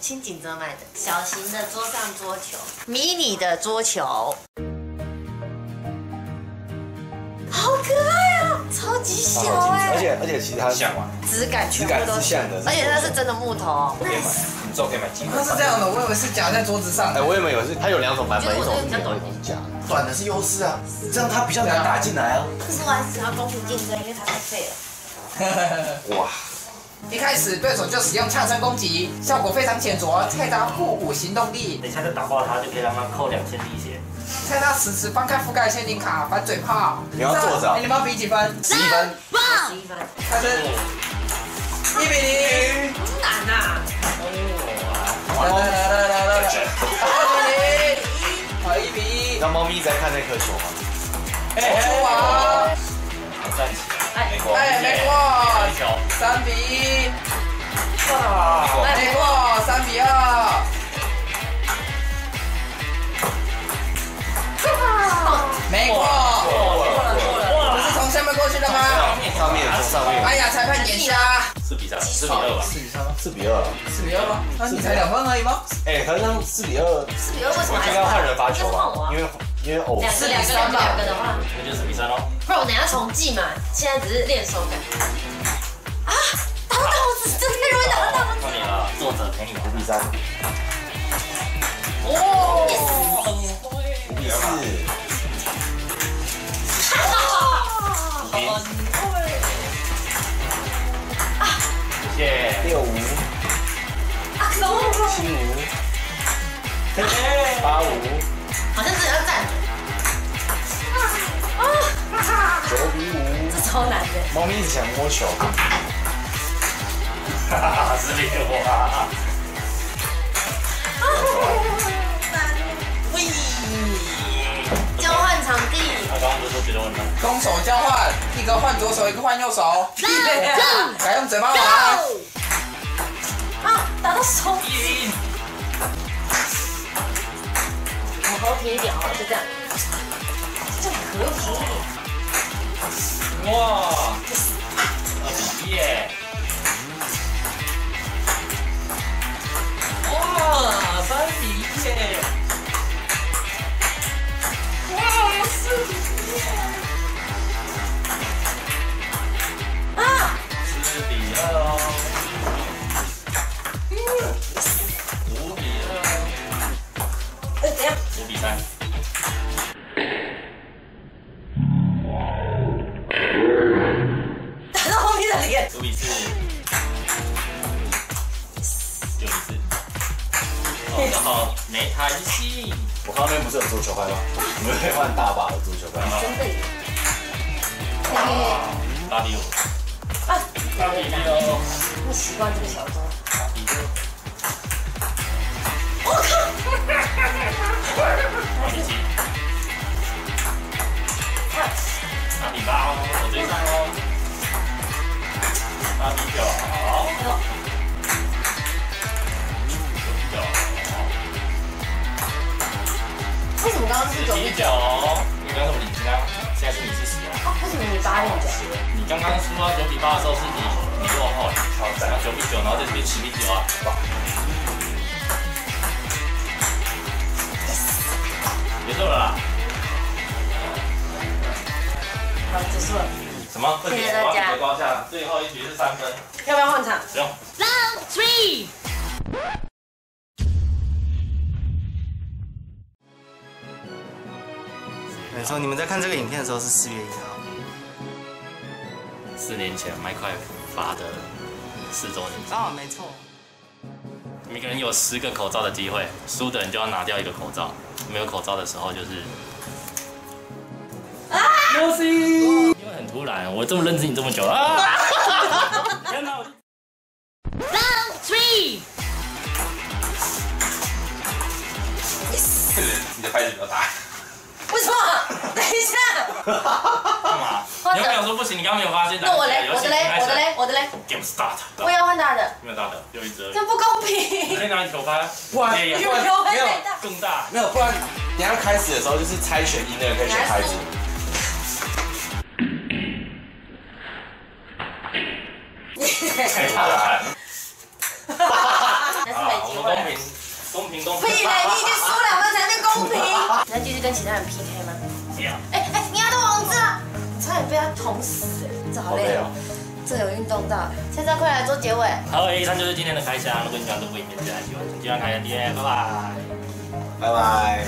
清景泽买的小型的桌上桌球，迷你的桌球，好可爱啊，超级小哎、而且而且其实它像吗？质感全部都质感是像的。而且它是真的木头。可以买，你之后可以买几它是这样的，我以为是夹在桌子上哎，。我以为有是它有两种版本，一种是这个比较短。一种假，短的是优势啊，这样它比较难打进来啊。可是我还是想要公平竞争，因为它太废了。哇，一开始对手就使用呛声攻击，效果非常显著，菜刀互补行动力。等一下就打爆他，就可以让他扣两千滴血。菜刀此时翻开覆盖陷阱卡，反嘴炮。你要坐着啊哎你们要比几分？十一分，十一分，开始，一比零。难呐！来来来来来来来，二比零，好一比一。让猫咪在看那颗球吗？球出王，好站起来，哎没过，三比一，哇，没过三比二。没过，过了过了，不是从下面过去的吗？上面从上面哎呀，裁判眼瞎。四比三，四比二吧，四比三吗？四比二，四比二吗？那你才两分而已吗？哎，可是让四比二，四比二为什么还是我应该换人罚球？啊因为因为偶两个两个两个两个的话，那就是比三喽。不然我等一下重记嘛。现在只是练手感。啊，打到我子，真太容易打到。我换你了，作者陪你五比三，哦，五比四，谢谢。六五，啊！七五，八五，好像真的要站超难的。猫咪一直想摸球，哈哈，四比五啊！交换场地，他刚刚不是说觉得我很难？攻守交换，一个换左手，一个换右手。改用嘴巴玩。啊，打到手，一零，我头撇掉，就这样。这可以。哇，好皮耶！没弹性。我看那边不是有足球拍吗？我们可以换大把的足球拍。真的耶。哇，八比五。啊，八比六。不习惯这个小钟。八比六。我刚刚是九比九？十比九，你刚刚领先啊，现在是你是十啊。为什么你八比九？你刚刚输到九比八的时候是你你落后，然后九比九，然后在这边十比九啊。结束了啦。好，结束了。什么？谢谢大家得高下，最后一局是三分，要不要换场？不用。Round three。没错，你们在看这个影片的时候是四月一号。四年前麦块发的四周年，哦，没错。每个人有十个口罩的机会，输的人就要拿掉一个口罩，没有口罩的时候就是。啊！游戏，因为很突然，我这么认识你这么久啊！不行，你刚刚没有发现？那我嘞，我的嘞，我的嘞，我的嘞，，Game start，我要换大的，没有大的，有一只。这不公你平。可以拿你球拍，不然也有没有。更大。没有，不然等一下开始的时候就是猜选一那个可以选牌子。太大了。还是没机会。公屁嘞，你已经输两分才能公平。你要继续跟其他人 PK 吗？差点被他捅死哎，这好累哦。这有运动到，现在快来做结尾。好，以上就是今天的开箱。如果你喜欢这部影片，记得按喜欢，记得按开箱订阅，拜拜。拜拜。